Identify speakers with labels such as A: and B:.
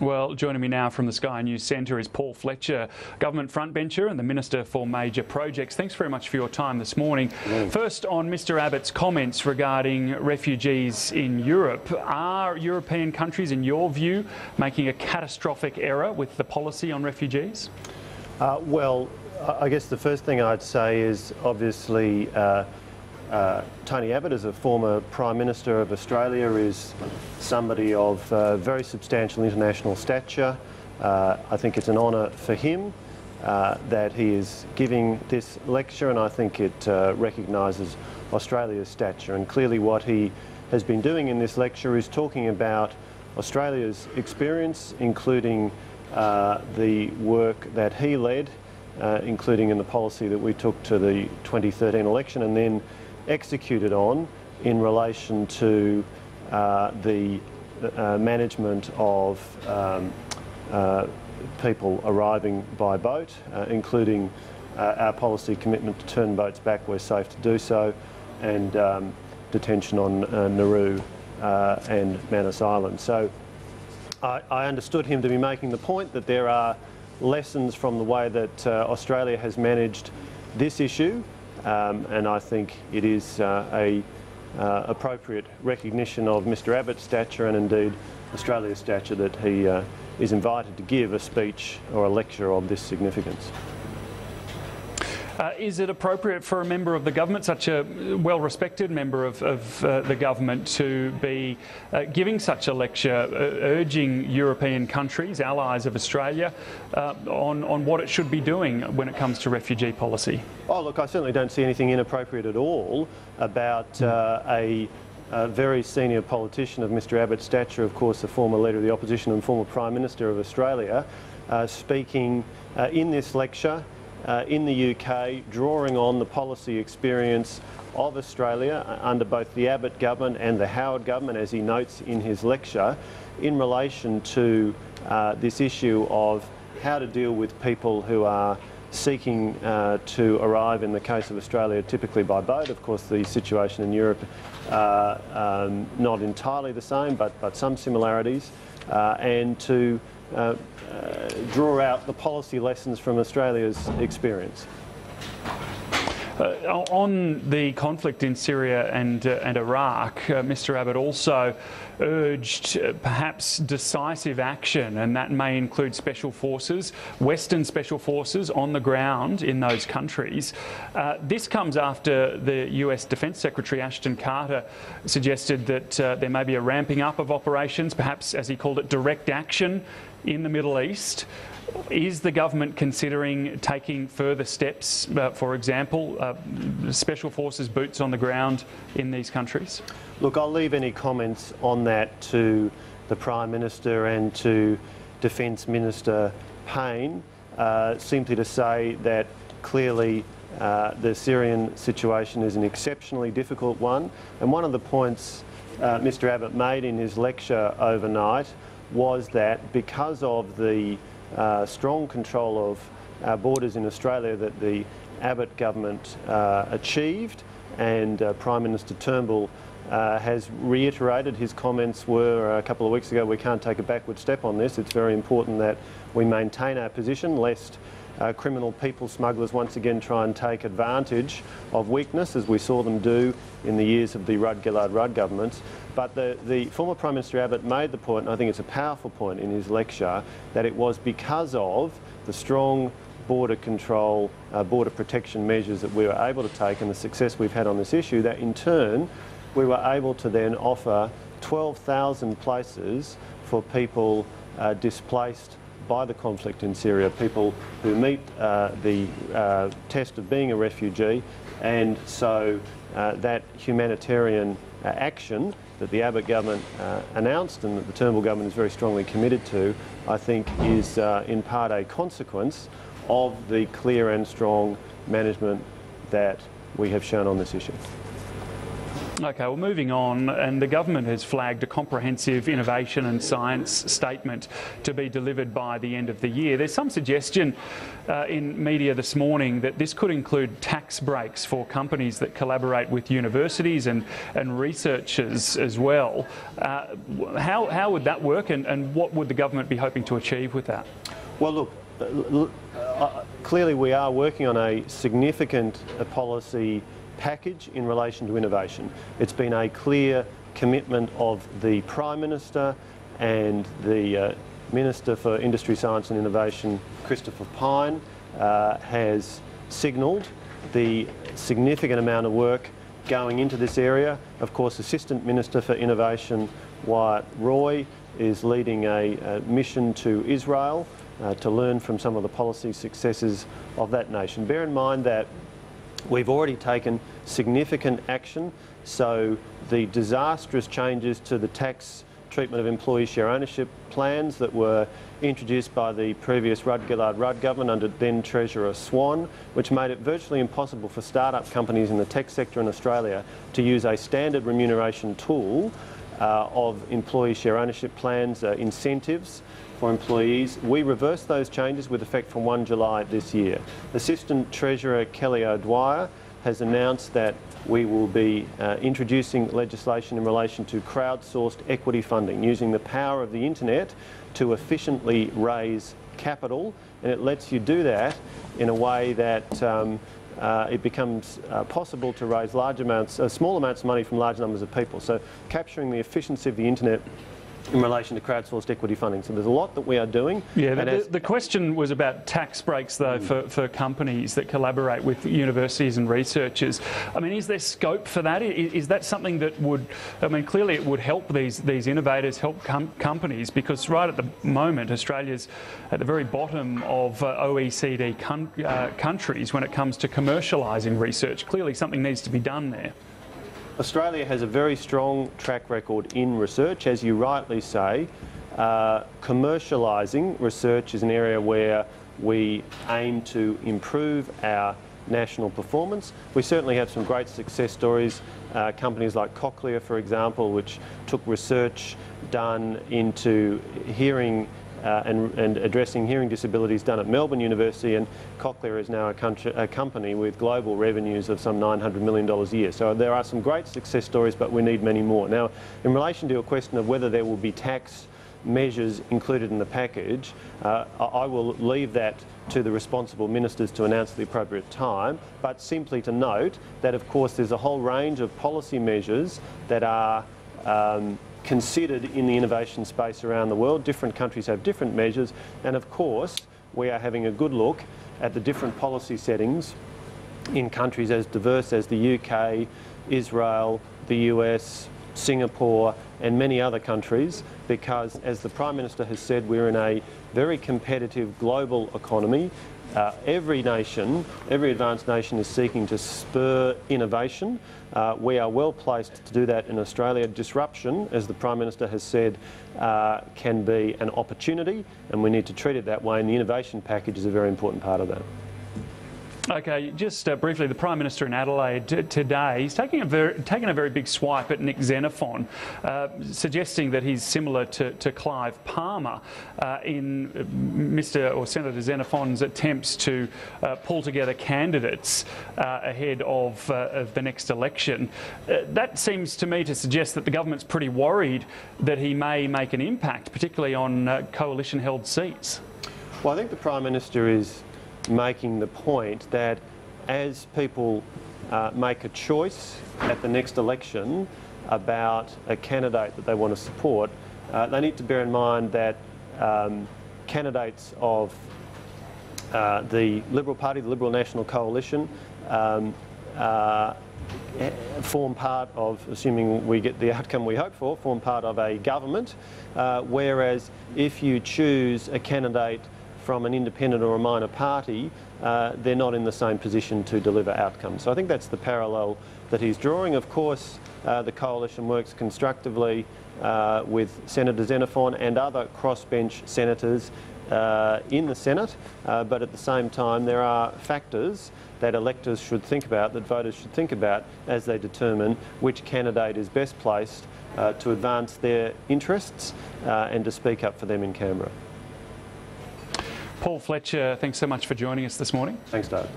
A: Well, joining me now from the Sky News Centre is Paul Fletcher, government frontbencher and the Minister for Major Projects. Thanks very much for your time this morning. First, on Mr Abbott's comments regarding refugees in Europe, are European countries, in your view, making a catastrophic error with the policy on refugees?
B: Uh, well, I guess the first thing I'd say is obviously uh, uh, Tony Abbott, as a former Prime Minister of Australia, is somebody of uh, very substantial international stature. Uh, I think it's an honour for him uh, that he is giving this lecture, and I think it uh, recognises Australia's stature. And clearly, what he has been doing in this lecture is talking about Australia's experience, including uh, the work that he led, including in the policy that we took to the 2013 election, and then executed on in relation to uh, the uh, management of um, uh, people arriving by boat, uh, including uh, our policy commitment to turn boats back where safe to do so, and um, detention on uh, Nauru and Manus Island. So I, I, understood him to be making the point that there are lessons from the way that Australia has managed this issue um, and I think it is uh, a uh, appropriate recognition of Mr Abbott's stature and indeed Australia's stature that he uh, is invited to give a speech or a lecture of this significance.
A: Uh, is it appropriate for a member of the government, such a well-respected member of, of uh, the government, to be uh, giving such a lecture, uh, urging European countries, allies of Australia, uh, on, on what it should be doing when it comes to refugee policy?
B: Oh, look, I certainly don't see anything inappropriate at all about uh, a a very senior politician of Mr Abbott's stature, of course, a former leader of the opposition and former Prime Minister of Australia, uh, speaking uh, in this lecture uh, in the UK, drawing on the policy experience of Australia uh, under both the Abbott government and the Howard government, as he notes in his lecture, in relation to uh, this issue of how to deal with people who are seeking uh, to arrive, in the case of Australia, typically by boat. Of course, the situation in Europe, uh, um, not entirely the same, but, but some similarities, uh, and to uh, uh, draw out the policy lessons from Australia's experience.
A: Uh, on the conflict in Syria and, uh, and Iraq, uh, Mr Abbott also urged uh, perhaps decisive action, and that may include special forces, Western special forces on the ground in those countries. Uh, this comes after the US Defence Secretary Ashton Carter suggested that uh, there may be a ramping up of operations, perhaps as he called it, direct action in the Middle East. Is the government considering taking further steps, uh, for example, uh, special forces boots on the ground in these countries?
B: Look, I'll leave any comments on that to the Prime Minister and to Defence Minister Payne, uh, simply to say that clearly uh, the Syrian situation is an exceptionally difficult one. And one of the points uh, Mr Abbott made in his lecture overnight was that because of the uh, strong control of our borders in Australia that the Abbott government uh, achieved and uh, Prime Minister Turnbull uh, has reiterated his comments were a couple of weeks ago we can't take a backward step on this. It's very important that we maintain our position lest uh, criminal people smugglers once again try and take advantage of weakness, as we saw them do in the years of the Rudd-Gillard-Rudd governments. But the, the former Prime Minister Abbott made the point, and I think it's a powerful point in his lecture, that it was because of the strong border control, uh, border protection measures that we were able to take and the success we've had on this issue that in turn we were able to then offer 12,000 places for people uh, displaced by the conflict in Syria, people who meet uh, the uh, test of being a refugee, and so uh, that humanitarian uh, action that the Abbott government uh, announced and that the Turnbull government is very strongly committed to, I think is uh, in part a consequence of the clear and strong management that we have shown on this issue.
A: Okay, well, moving on, and the government has flagged a comprehensive innovation and science statement to be delivered by the end of the year. There's some suggestion uh, in media this morning that this could include tax breaks for companies that collaborate with universities and, and researchers as well. Uh, how, how would that work, and, and what would the government be hoping to achieve with that?
B: Well, look, uh, uh, clearly we are working on a significant policy package in relation to innovation. It's been a clear commitment of the Prime Minister and the uh, Minister for Industry, Science and Innovation, Christopher Pyne, uh, has signalled the significant amount of work going into this area. Of course, Assistant Minister for Innovation, Wyatt Roy, is leading a, a mission to Israel uh, to learn from some of the policy successes of that nation. Bear in mind that We've already taken significant action, so the disastrous changes to the tax treatment of employee share ownership plans that were introduced by the previous Rudd Gillard Rudd government under then Treasurer Swan, which made it virtually impossible for start-up companies in the tech sector in Australia to use a standard remuneration tool uh, of employee share ownership plans, uh, incentives for employees. We reversed those changes with effect from 1 July this year. Assistant Treasurer Kelly O'Dwyer has announced that we will be uh, introducing legislation in relation to crowdsourced equity funding, using the power of the internet to efficiently raise capital, and it lets you do that in a way that um, uh, it becomes uh, possible to raise large amounts, uh, small amounts of money from large numbers of people. So capturing the efficiency of the internet in relation to crowdsourced equity funding. So there's a lot that we are doing.
A: Yeah, the, as, the, question was about tax breaks, though, mm. for, for companies that collaborate with universities and researchers. I mean, is there scope for that? Is, is that something that would, I mean, clearly it would help these, these innovators, help com companies, because right at the moment, Australia's at the very bottom of uh, OECD uh, countries when it comes to commercialising research. Clearly something needs to be done there.
B: Australia has a very strong track record in research, as you rightly say. Uh, commercialising research is an area where we aim to improve our national performance. We certainly have some great success stories. Uh, companies like Cochlear, for example, which took research done into hearing and, and, addressing hearing disabilities done at Melbourne University and Cochlear is now a, country, a, company with global revenues of some $900 million a year. So there are some great success stories but we need many more. Now in relation to your question of whether there will be tax measures included in the package, uh, I will leave that to the responsible ministers to announce at the appropriate time, but simply to note that of course there's a whole range of policy measures that are um, considered in the innovation space around the world. Different countries have different measures and of course we are having a good look at the different policy settings in countries as diverse as the UK, Israel, the US, Singapore and many other countries because as the Prime Minister has said we're in a very competitive global economy uh, every nation, every advanced nation is seeking to spur innovation. Uh, we are well placed to do that in Australia. Disruption, as the Prime Minister has said, uh, can be an opportunity and we need to treat it that way and the innovation package is a very important part of that.
A: Okay, just uh, briefly, the Prime Minister in Adelaide today, he's taking a very, taking a very big swipe at Nick Xenophon, uh, suggesting that he's similar to, to Clive Palmer uh, in uh, Mr or Senator Xenophon's attempts to uh, pull together candidates uh, ahead of, of, the next election. that seems to me to suggest that the government's pretty worried that he may make an impact, particularly on coalition-held seats.
B: Well, I think the Prime Minister is making the point that as people uh, make a choice at the next election about a candidate that they want to support, uh, they need to bear in mind that um, candidates of uh, the Liberal Party, the Liberal National Coalition, um, uh, form part of, assuming we get the outcome we hope for, form part of a government, uh, whereas if you choose a candidate from an independent or a minor party, uh, they're not in the same position to deliver outcomes. So I think that's the parallel that he's drawing. Of course, uh, the coalition works constructively uh, with Senator Xenophon and other crossbench senators uh, in the Senate, uh, but at the same time, there are factors that electors should think about, that voters should think about as they determine which candidate is best placed uh, to advance their interests and to speak up for them in Canberra.
A: Paul Fletcher, thanks so much for joining us this morning.
B: Thanks, Dave.